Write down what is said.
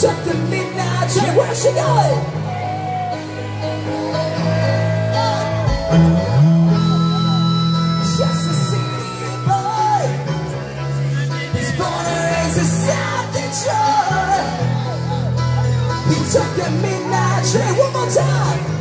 Chuck the midnight train, where's she going? Just a city boy. He's born and raised in South Detroit He took the midnight train one more time.